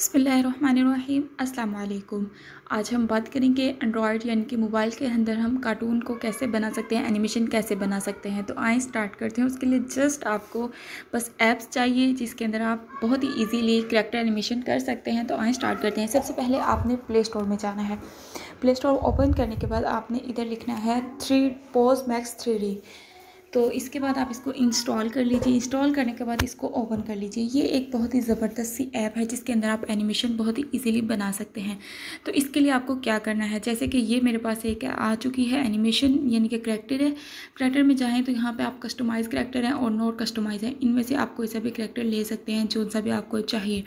बसमीम अस्सलाम आज हम बात करेंगे एंड्रॉयड यानी कि मोबाइल के अंदर हम कार्टून को कैसे बना सकते हैं, एनिमेशन कैसे बना सकते हैं। तो आए स्टार्ट करते हैं। उसके लिए जस्ट आपको बस ऐप्स चाहिए जिसके अंदर आप बहुत ही इजीली करेक्टर एनिमेशन कर सकते हैं। तो आए स्टार्ट करते हैं। सबसे पहले आपने प्ले स्टोर में जाना है। प्ले स्टोर ओपन करने के बाद आपने इधर लिखना है थ्री पोज मैक्स थ्री तो इसके बाद आप इसको इंस्टॉल कर लीजिए। इंस्टॉल करने के बाद इसको ओपन कर लीजिए। ये एक बहुत ही ज़बरदस्त सी ऐप है, जिसके अंदर आप एनिमेशन बहुत ही इजीली बना सकते हैं। तो इसके लिए आपको क्या करना है? जैसे कि ये मेरे पास एक आ चुकी है एनिमेशन यानी कि करेक्टर है। करेक्टर में जाएँ तो यहाँ पर आप कस्टमाइज़ करेक्टर हैं और नॉट कस्टमाइज़ हैं। इनमें से आप कोई सा भी करेक्टर ले सकते हैं, जो सा भी आपको चाहिए।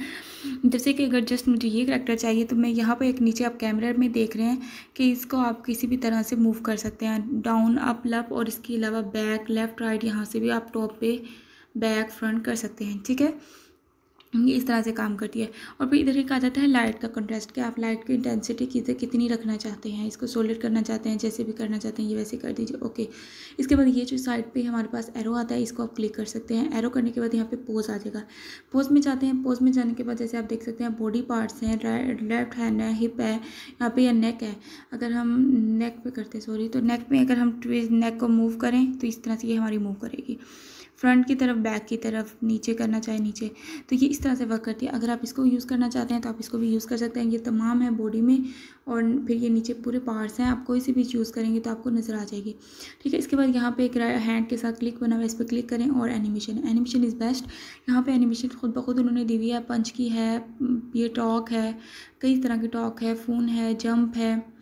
जैसे कि अगर जस्ट मुझे ये करेक्टर चाहिए तो मैं यहाँ पर एक नीचे आप कैमरे में देख रहे हैं कि इसको आप किसी भी तरह से मूव कर सकते हैं। डाउन अप लप और इसके अलावा बैक लेफ़्ट राइट यहाँ से भी आप टॉप पे बैक फ्रंट कर सकते हैं, ठीक है? ये इस तरह से काम करती है। और फिर इधर एक आ जाता है लाइट का कंट्रास्ट कि आप लाइट की इंटेंसिटी कितनी रखना चाहते हैं, इसको सोलिड करना चाहते हैं, जैसे भी करना चाहते हैं, ये वैसे कर दीजिए ओके इसके बाद ये जो साइड पे हमारे पास एरो आता है, इसको आप क्लिक कर सकते हैं। एरो करने के बाद यहाँ पे पोज आ जाएगा। पोज में जाते हैं पोज में जाने के बाद जैसे आप देख सकते हैं बॉडी पार्ट्स हैं लेफ़्ट हैंड है हिप है, यहाँ पर या नेक है। अगर हम नेक पर करते हैं सॉरी तो नेक में अगर हम नेक को मूव करें तो इस तरह से ये हमारी मूव करेगी। फ्रंट की तरफ़, बैक की तरफ़, नीचे करना चाहे नीचे। तो ये इस तरह से वर्क करती है। अगर आप इसको यूज़ करना चाहते हैं तो आप इसको भी यूज़ कर सकते हैं। ये तमाम है बॉडी में और फिर ये नीचे पूरे पार्ट्स हैं। आप कोई सी भी यूज़ करेंगे तो आपको नज़र आ जाएगी। ठीक है, इसके बाद यहाँ पे एक हैंड के साथ क्लिक बना हुआ इस पर क्लिक करें और एनिमेशन एनिमेशन इज़ बेस्ट यहाँ पे एनिमेशन खुद ब खुद उन्होंने दी हुई है। पंच की है, ये टॉक है, कई तरह की टॉक है फ़ोन है जंप है।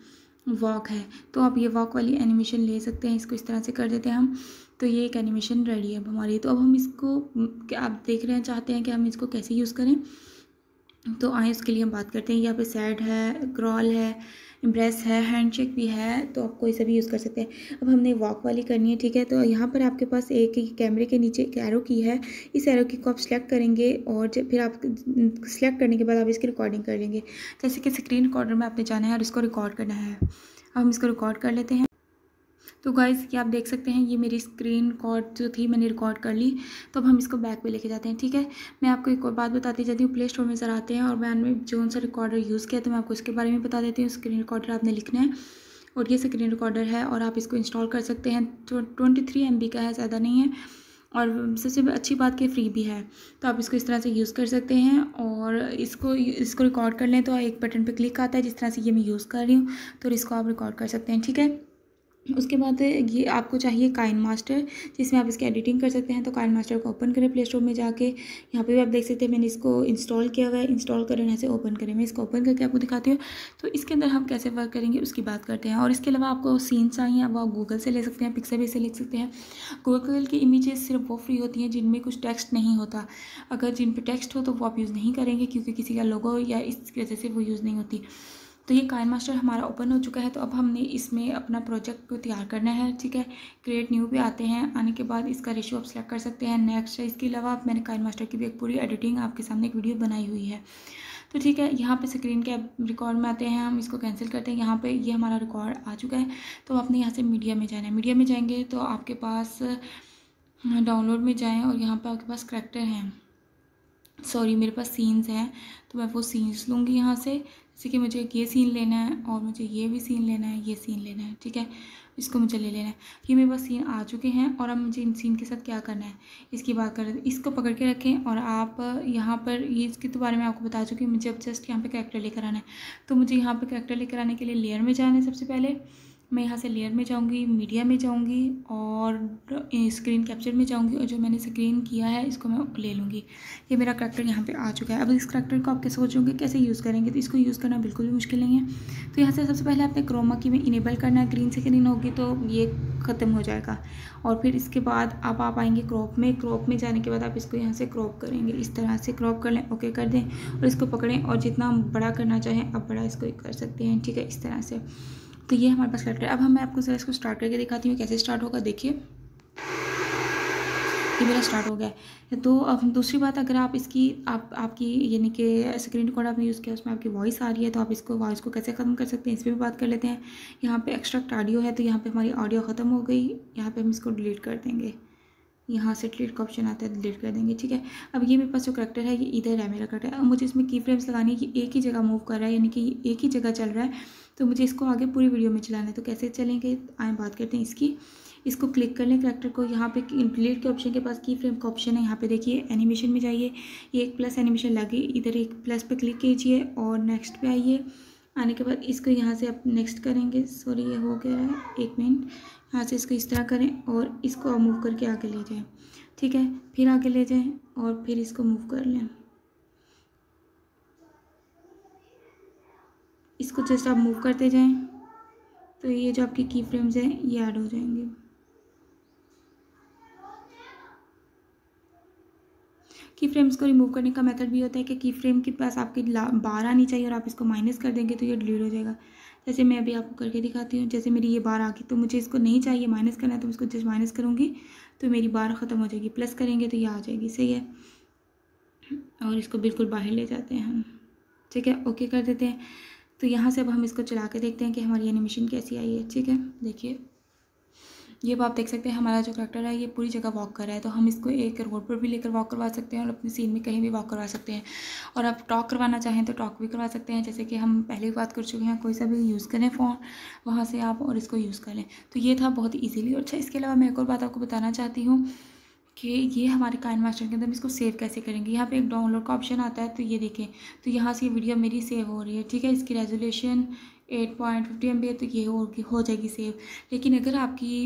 वॉक है। तो आप ये वॉक वाली एनिमेशन ले सकते हैं, इसको इस तरह से कर देते हैं हम। तो ये एक एनिमेशन रेडी है अब हमारी तो अब हम इसको क्या आप देख रहे हैं, चाहते हैं कि हम इसको कैसे यूज़ करें? तो आए इसके लिए हम बात करते हैं। यहाँ पे सैड है, क्रॉल है इम्प्रेस है हैंड हैंडशेक भी है तो आप कोई सा भी यूज़ कर सकते हैं। अब हमने वॉक वाली करनी है, ठीक है? तो यहाँ पर आपके पास एक कैमरे के नीचे एक एरो की है। इस एरो की को आप सिलेक्ट करेंगे और फिर आप सिलेक्ट करने के बाद आप इसकी रिकॉर्डिंग कर लेंगे। जैसे कि स्क्रीन रिकॉर्डर में आपने जाना है और इसको रिकॉर्ड करना है। अब हम इसको रिकॉर्ड कर लेते हैं। तो गाइज़ ये आप देख सकते हैं, ये मेरी स्क्रीन रिकॉर्ड जो थी, मैंने रिकॉर्ड कर ली। तो अब हम इसको बैक पे लेके जाते हैं, ठीक है? मैं आपको एक और बात बताती जाती हूँ प्ले स्टोर में ज़रा आते हैं और मैंने जो सा रिकॉर्डर यूज़ किया तो मैं आपको इसके बारे में बता देती हूँ। स्क्रीन रिकॉर्डर आपने लिखना है और ये स्क्रीन रिकॉर्डर है और आप इसको इंस्टॉल कर सकते हैं। ट्वेंटी थ्री एम बी का है, ज़्यादा नहीं है और सबसे अच्छी बात कि फ्री भी है। तो आप इसको इस तरह से यूज़ कर सकते हैं और इसको इसको रिकॉर्ड कर लें तो एक बटन पे क्लिक आता है, जिस तरह से ये मैं यूज़ कर रही हूँ तो इसको आप रिकॉर्ड कर सकते हैं, ठीक है? उसके बाद ये आपको चाहिए काइन मास्टर, जिसमें आप इसकी एडिटिंग कर सकते हैं। तो काइन मास्टर को ओपन करें प्ले स्टोर में जाके। यहाँ पे भी आप देख सकते हैं, मैंने इसको इंस्टॉल किया हुआ है। इंस्टॉल करें ऐसे ओपन करें। मैं इसको ओपन करके आपको दिखाती हूँ। तो इसके अंदर हम कैसे वर्क करेंगे, उसकी बात करते हैं। और इसके अलावा आपको सीन चाहिए वो आप गूगल से ले सकते हैं पिक्सर से लिख सकते हैं। गूगल की इमेजेस सिर्फ़ वो फ्री होती हैं, जिनमें कुछ टेक्स्ट नहीं होता। अगर जिन पर टेक्स्ट हो तो वो आप यूज़ नहीं करेंगे, क्योंकि किसी का लोगो या इस वजह से वो यूज़ नहीं होती। तो ये काइन मास्टर हमारा ओपन हो चुका है तो अब हमने इसमें अपना प्रोजेक्ट को तैयार करना है, ठीक है? क्रिएट न्यू पे आते हैं, आने के बाद इसका रेशियो आप सेलेक्ट कर सकते हैं। नेक्स्ट है, इसके अलावा मैंने काइन मास्टर की भी एक पूरी एडिटिंग आपके सामने एक वीडियो बनाई हुई है। तो ठीक है, यहाँ पे स्क्रीन के रिकॉर्ड में आते हैं, हम इसको कैंसिल करते हैं। यहाँ पे ये यह हमारा रिकॉर्ड आ चुका है तो आपने यहाँ से मीडिया में जाना है। मीडिया में जाएँगे तो आपके पास डाउनलोड में जाएँ और यहाँ पर आपके पास करेक्टर हैं। सॉरी, मेरे पास सीन्स हैं तो मैं वो सीन्स लूँगी यहाँ से। जैसे कि मुझे ये सीन लेना है और मुझे ये भी सीन लेना है, ये सीन लेना है, ठीक है? इसको मुझे ले लेना है। ये मेरे पास सीन आ चुके हैं और अब मुझे इन सीन के साथ क्या करना है? इसकी बात कर, इसको पकड़ के रखें और आप यहाँ पर, ये इसके तो बारे में आपको बता चुकी हूँ, मुझे अब जस्ट यहाँ पर करेक्टर लेकर आना है। तो मुझे यहाँ पर करेक्टर लेकर आने के लिए लेयर में जाना है सबसे पहले। मैं यहाँ से लेयर में जाऊँगी मीडिया में जाऊँगी और स्क्रीन कैप्चर में जाऊँगी और जो मैंने स्क्रीन किया है, इसको मैं ले लूँगी। ये मेरा करेक्टर यहाँ पे आ चुका है। अब इस करेक्टर को आप कैसे सोचोगे कैसे यूज़ करेंगे तो इसको यूज़ करना बिल्कुल भी मुश्किल नहीं है। तो यहाँ से सबसे पहले आपने क्रोमा की में इनेबल करना है। ग्रीन स्क्रीन होगी तो ये ख़त्म हो जाएगा। और फिर इसके बाद आप आप आएँगे क्रॉप में। क्रॉप में जाने के बाद आप इसको यहाँ से क्रॉप करेंगे। इस तरह से क्रॉप कर लें ओके कर दें और इसको पकड़ें और जितना बड़ा करना चाहें, आप बड़ा इसको कर सकते हैं, ठीक है, इस तरह से। तो ये हमारे पास लेफ़्ट है। अब हम मैं आपको जरा इसको स्टार्ट करके दिखाती हूँ कैसे स्टार्ट होगा, देखिए। ये मेरा स्टार्ट हो गया है। तो अब दूसरी बात, अगर आप इसकी, आप, आपकी, यानी कि स्क्रीन रिकॉर्ड आपने यूज़ किया, उसमें आपकी वॉइस आ रही है तो आप इसको वॉइस को कैसे ख़त्म कर सकते हैं, इस पर भी बात कर लेते हैं। यहाँ पे एक्स्ट्रा ऑडियो है तो यहाँ पे हमारी ऑडियो ख़त्म हो गई। यहाँ पे हम इसको डिलीट कर देंगे। यहाँ से डिलीट का ऑप्शन आता है डिलीट कर देंगे, ठीक है? अब ये मेरे पास जो करेक्टर है, ये इधर है मेरा करेक्टर अब मुझे इसमें की फ्रेम्स लगानी है कि एक ही जगह मूव कर रहा है, यानी कि एक ही जगह चल रहा है तो मुझे इसको आगे पूरी वीडियो में चलाना है। तो कैसे चलेंगे? आए बात करते हैं इसकी। इसको क्लिक कर लें करेक्टर को। यहाँ पे डिलीट के ऑप्शन के पास की फ्रेम का ऑप्शन है। यहाँ पे देखिए एनिमेशन में जाइए। ये एक प्लस एनिमेशन लगे इधर एक प्लस पे क्लिक कीजिए और नेक्स्ट पे आइए। आने के बाद इसको यहाँ से आप नेक्स्ट करेंगे। सॉरी ये हो गया है। एक मिनट यहाँ से इसको इस तरह करें और इसको आप मूव करके आगे ले जाएँ। ठीक है? फिर आगे ले जाएँ और फिर इसको मूव कर लें। इसको जस्ट आप मूव करते जाएँ। तो ये जो आपकी की फ्रेम्स हैं, ये ऐड हो जाएँगे। की फ्रेम्स को रिमूव करने का मेथड भी होता है कि की फ्रेम के पास आपकी बार आनी चाहिए और आप इसको माइनस कर देंगे तो ये डिलीट हो जाएगा। जैसे मैं अभी आपको करके दिखाती हूँ, जैसे मेरी ये बार आ गई तो मुझे इसको नहीं चाहिए माइनस करना है तो इसको जस्ट माइनस करूँगी तो मेरी बार ख़त्म हो जाएगी। प्लस करेंगे तो ये आ जाएगी, सही है? और इसको बिल्कुल बाहर ले जाते हैं हम। ठीक है? ओके कर देते हैं। तो यहाँ से अब हम इसको चला के देखते हैं कि हमारी एनिमेशन कैसी आई है। ठीक है? देखिए। ये आप देख सकते हैं, हमारा जो करेक्टर है, ये पूरी जगह वॉक कर रहा है। तो हम इसको एक रोड पर भी लेकर वॉक करवा सकते हैं और अपनी सीन में कहीं भी वॉक करवा सकते हैं। और आप टॉक करवाना चाहें तो टॉक भी करवा सकते हैं। जैसे कि हम पहले भी बात कर चुके हैं, कोई सा भी यूज़ करें फ़ोन वहाँ से आप और इसको यूज़ कर लें। तो ये था बहुत ईजीली और अच्छा इसके अलावा मैं एक और बात आपको बताना चाहती हूँ कि ये हमारे काइन मास्टर के अंदर हम इसको सेव कैसे करेंगे? यहाँ पे एक डाउनलोड का ऑप्शन आता है तो ये देखें। तो यहाँ से ये वीडियो मेरी सेव हो रही है, ठीक है? इसकी resolution eight point fifty M B है तो ये हो हो जाएगी सेव। लेकिन अगर आपकी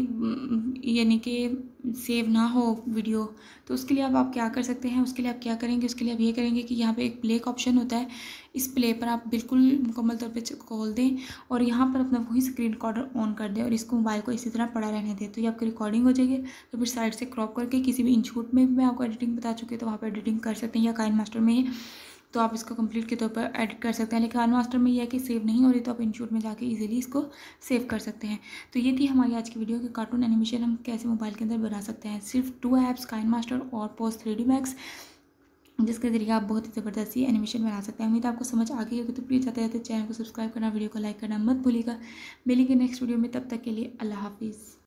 यानी कि सेव ना हो वीडियो तो उसके लिए अब आप क्या कर सकते हैं? उसके लिए आप क्या करेंगे? उसके लिए आप ये करेंगे कि यहाँ पे एक प्ले का ऑप्शन होता है। इस प्ले पर आप बिल्कुल मुकम्मल तौर पे खोल दें और यहाँ पर अपना वही स्क्रीन रिकॉर्डर ऑन कर दें और इसको मोबाइल को इसी तरह पड़ा रहने दें। तो ये आपकी रिकॉर्डिंग हो जाएगी। तो फिर साइड से क्रॉप करके किसी भी इंशूट में भी मैं आपको एडिटिंग बता चुकी हूँ तो वहाँ पर एडिटिंग कर सकते हैं या काइन मास्टर में तो आप इसको कंप्लीट के तौर पर एडिट कर सकते हैं। लेकिन कान मास्टर में यह है कि सेव नहीं हो रही तो आप इंशूट में जाके इजीली इसको सेव कर सकते हैं। तो ये थी हमारी आज की वीडियो कि कार्टून एनिमेशन हम कैसे मोबाइल के अंदर बना सकते हैं। सिर्फ़ टू ऐप्स काइन मास्टर और पोस्ट थ्री मैक्स जिसके ज़रिए आप बहुत ही ज़बरदस्ती एनिमेशन बना सकते हैं। उम्मीद आपको समझ आ गई होगी। तो प्लीज़ जाते जाते चैनल को सब्सक्राइब करना वीडियो को लाइक करना मत भूलिएगा। मिलेंगे नेक्स्ट वीडियो में, तब तक के लिए अल्लाह हाफिज़।